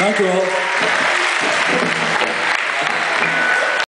Thank you all.